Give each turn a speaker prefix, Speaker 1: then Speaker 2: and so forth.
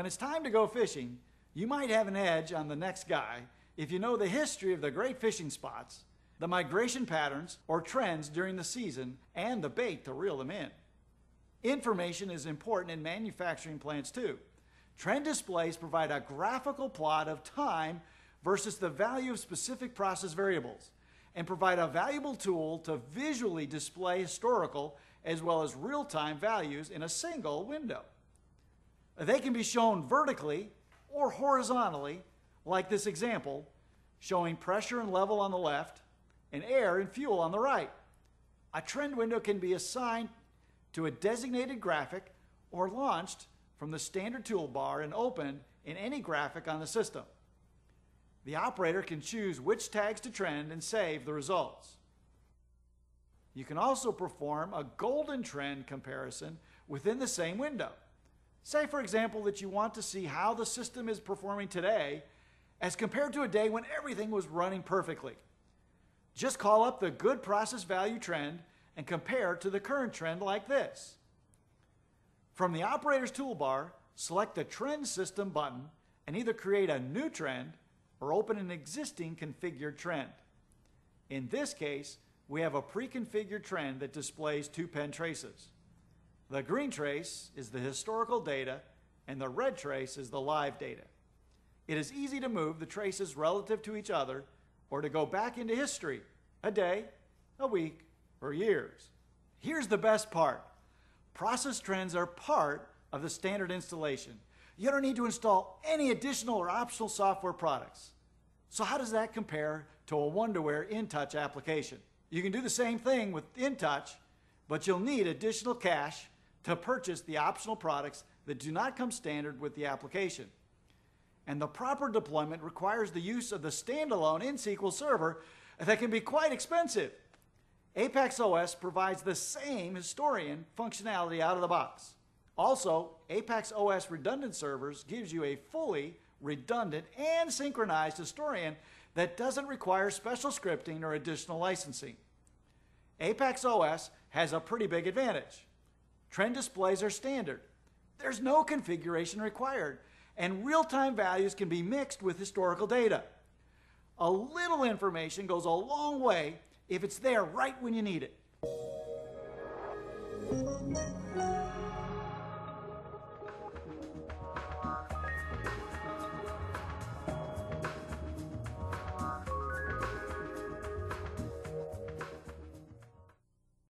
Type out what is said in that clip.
Speaker 1: When it's time to go fishing, you might have an edge on the next guy if you know the history of the great fishing spots, the migration patterns or trends during the season, and the bait to reel them in. Information is important in manufacturing plants too. Trend displays provide a graphical plot of time versus the value of specific process variables and provide a valuable tool to visually display historical as well as real time values in a single window. They can be shown vertically or horizontally, like this example, showing pressure and level on the left and air and fuel on the right. A trend window can be assigned to a designated graphic or launched from the standard toolbar and opened in any graphic on the system. The operator can choose which tags to trend and save the results. You can also perform a golden trend comparison within the same window. Say, for example, that you want to see how the system is performing today as compared to a day when everything was running perfectly. Just call up the good process value trend and compare to the current trend like this. From the operator's toolbar, select the Trend System button and either create a new trend or open an existing configured trend. In this case, we have a pre-configured trend that displays two pen traces. The green trace is the historical data and the red trace is the live data. It is easy to move the traces relative to each other or to go back into history, a day, a week, or years. Here's the best part. Process trends are part of the standard installation. You don't need to install any additional or optional software products. So how does that compare to a Wonderware InTouch application? You can do the same thing with InTouch, but you'll need additional cash to purchase the optional products that do not come standard with the application. And the proper deployment requires the use of the standalone InSQL server that can be quite expensive. APACS OS provides the same historian functionality out of the box. Also, APACS OS redundant servers gives you a fully redundant and synchronized historian that doesn't require special scripting or additional licensing. APACS OS has a pretty big advantage. Trend displays are standard. There's no configuration required, and real-time values can be mixed with historical data. A little information goes a long way if it's there right when you need it.